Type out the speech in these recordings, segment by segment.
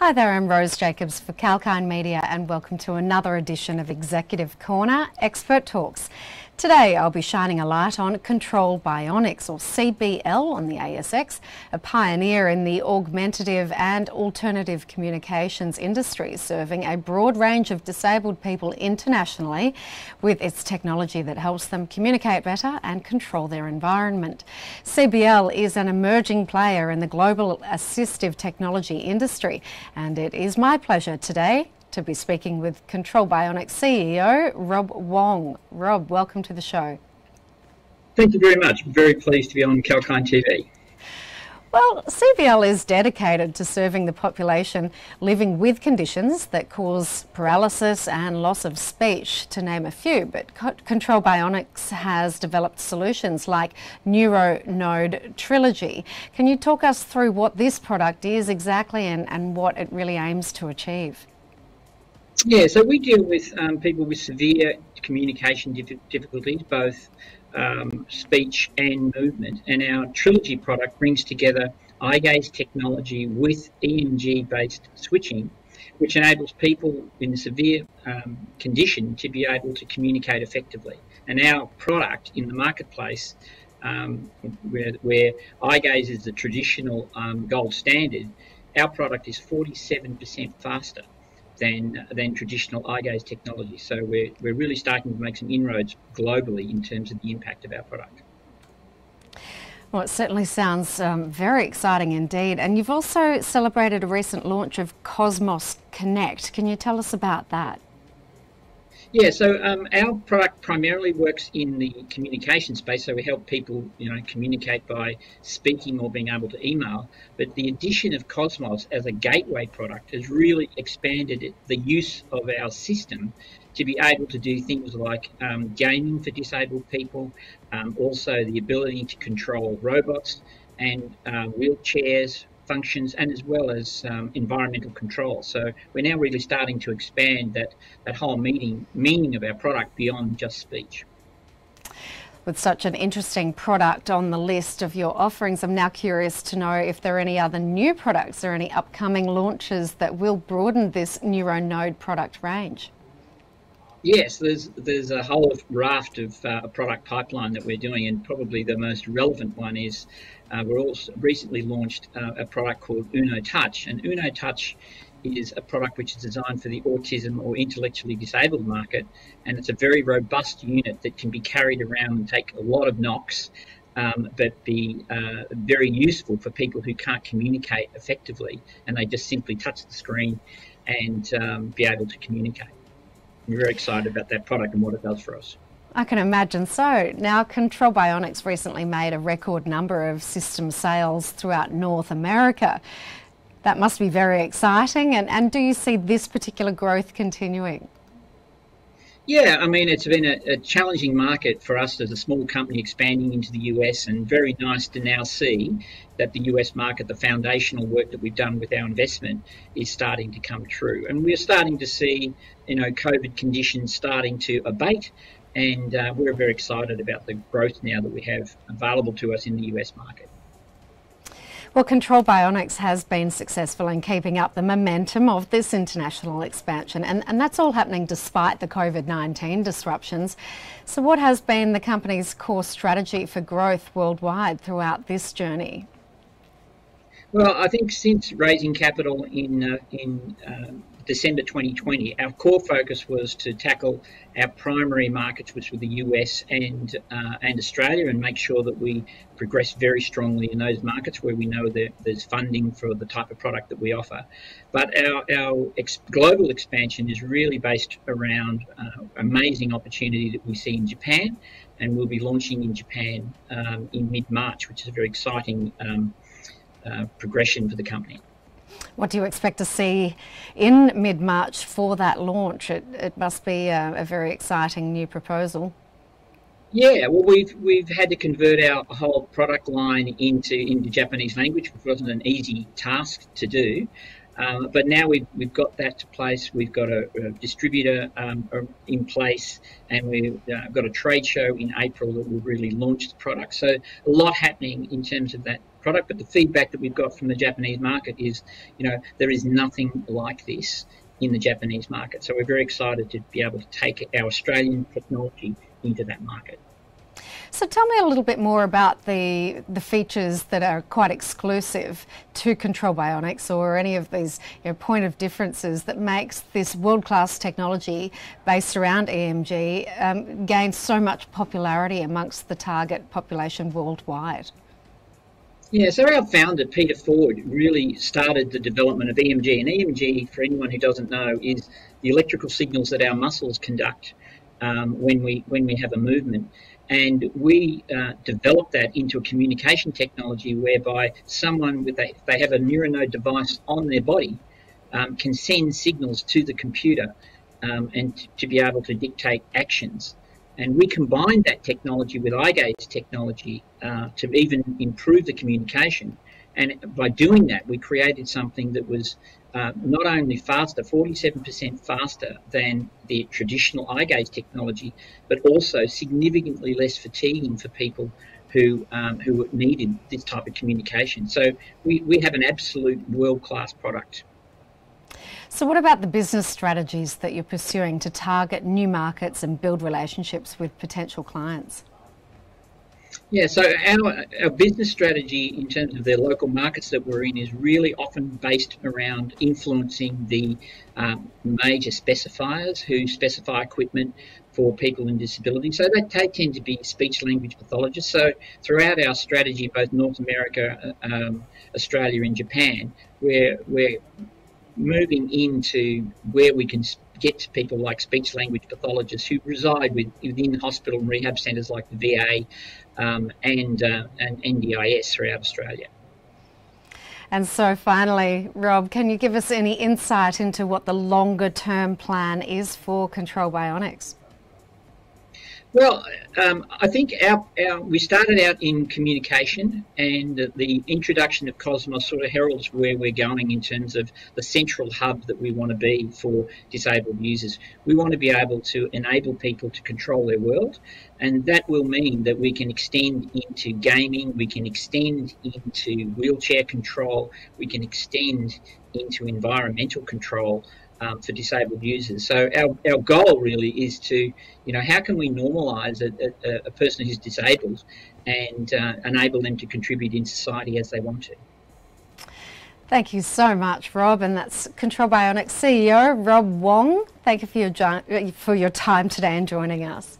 Hi there, I'm Rose Jacobs for Kalkine Media and welcome to another edition of Executive Corner Expert Talks. Today I'll be shining a light on Control Bionics or CBL on the ASX, a pioneer in the augmentative and alternative communications industry, serving a broad range of disabled people internationally with its technology that helps them communicate better and control their environment. CBL is an emerging player in the global assistive technology industry and it is my pleasure today to be speaking with Control Bionics CEO Rob Wong. Rob, welcome to the show. Thank you very much. I'm very pleased to be on Kalkine TV. Well, CBL is dedicated to serving the population living with conditions that cause paralysis and loss of speech, to name a few. But Control Bionics has developed solutions like NeuroNode Trilogy. Can you talk us through what this product is exactly and, and what it really aims to achieve? Yeah, so we deal with um, people with severe communication difficulties, both um, speech and movement. And our Trilogy product brings together eye gaze technology with EMG based switching, which enables people in a severe um, condition to be able to communicate effectively. And our product in the marketplace, um, where, where eye gaze is the traditional um, gold standard, our product is 47% faster than than traditional eye gaze technology. So we're, we're really starting to make some inroads globally in terms of the impact of our product. Well, it certainly sounds um, very exciting indeed. And you've also celebrated a recent launch of Cosmos Connect. Can you tell us about that? Yeah, so um, our product primarily works in the communication space. So we help people, you know, communicate by speaking or being able to email. But the addition of Cosmos as a gateway product has really expanded the use of our system to be able to do things like um, gaming for disabled people, um, also the ability to control robots and uh, wheelchairs functions and as well as um, environmental control. So we're now really starting to expand that, that whole meaning, meaning of our product beyond just speech. With such an interesting product on the list of your offerings, I'm now curious to know if there are any other new products or any upcoming launches that will broaden this NeuroNode product range. Yes, there's there's a whole raft of uh, product pipeline that we're doing, and probably the most relevant one is uh, we're also recently launched uh, a product called Uno Touch, and Uno Touch is a product which is designed for the autism or intellectually disabled market, and it's a very robust unit that can be carried around and take a lot of knocks, um, but be uh, very useful for people who can't communicate effectively, and they just simply touch the screen and um, be able to communicate. Very excited about that product and what it does for us. I can imagine so. Now, Control Bionics recently made a record number of system sales throughout North America. That must be very exciting. And, and do you see this particular growth continuing? Yeah, I mean, it's been a, a, challenging market for us as a small company expanding into the US, and very nice to now see that the US market, the foundational work that we've done with our investment, is starting to come true. And we're starting to see, you know, COVID conditions starting to abate, and uh, we're very excited about the growth now that we have available to us in the US market. Well, Control Bionics has been successful in keeping up the momentum of this international expansion, and, and that's all happening despite the COVID 19 disruptions. So, what has been the company's core strategy for growth worldwide throughout this journey? Well, I think since raising capital in uh, in uh, December 2020, our core focus was to tackle our primary markets, which were the US and uh, and Australia, and make sure that we progress very strongly in those markets where we know that there's funding for the type of product that we offer. But our, our ex- global expansion is really based around uh, amazing opportunity that we see in Japan, and we'll be launching in Japan um, in mid March, which is a very exciting um, uh, progression for the company. What do you expect to see in mid March for that launch? It, it must be a, a, very exciting new proposal. Yeah, well, we've we've had to convert our whole product line into into Japanese language, which wasn't an easy task to do. Um, but now we've, we've got that to place. We've got a, a distributor um, in place, and we've uh, got a trade show in April that will really launch the product. So a lot happening in terms of that product. But the feedback that we've got from the Japanese market is, you know, there is nothing like this in the Japanese market. So we're very excited to be able to take our Australian technology into that market. So tell me a little bit more about the the features that are quite exclusive to Control Bionics or any of these you know, point of differences that makes this world-class technology based around EMG um, gain so much popularity amongst the target population worldwide. Yeah, so our founder, Peter Ford, really started the development of EMG. And EMG, for anyone who doesn't know, is the electrical signals that our muscles conduct um, when we when we have a movement. And we uh, developed that into a communication technology whereby someone with a, they have a neuronode device on their body um, can send signals to the computer um, and t- to be able to dictate actions. And we combine that technology with eye gaze technology uh, to even improve the communication. And by doing that, we created something that was uh, not only faster, 47% faster than the traditional eye gaze technology, but also significantly less fatiguing for people who um, who needed this type of communication. So we, we have an absolute world class product. So, what about the business strategies that you're pursuing to target new markets and build relationships with potential clients? Yeah, so our, our business strategy in terms of the local markets that we're in is really often based around influencing the um, major specifiers who specify equipment for people with disabilities. So they tend to be speech language pathologists. So throughout our strategy, both North America, uh, um, Australia, and Japan, we're, we're moving into where we can get to people like speech language pathologists who reside with, within hospital and rehab centres like the VA um, and, uh, and NDIS throughout Australia. And so, finally, Rob, can you give us any insight into what the longer term plan is for Control Bionics? Well, um, I think our, our, we started out in communication, and the introduction of Cosmos sort of heralds where we're going in terms of the central hub that we want to be for disabled users. We want to be able to enable people to control their world, and that will mean that we can extend into gaming, we can extend into wheelchair control, we can extend into environmental control um, for disabled users. So our, our goal really is to, you know, how can we normalise a, a, a, person who's disabled and uh, enable them to contribute in society as they want to. Thank you so much, Rob, and that's Control Bionics CEO Rob Wong. Thank you for your for your time today and joining us.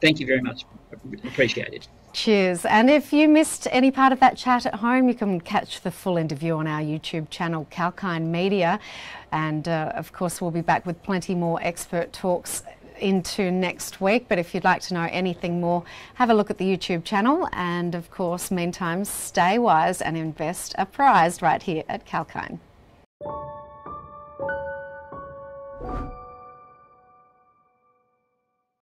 Thank you very much. Appreciate it. Cheers. And if you missed any part of that chat at home, you can catch the full interview on our YouTube channel, Kalkine Media. And uh, of course, we'll be back with plenty more expert talks into next week. But if you'd like to know anything more, have a look at the YouTube channel. And of course, meantime, stay wise and invest apprised right here at Kalkine.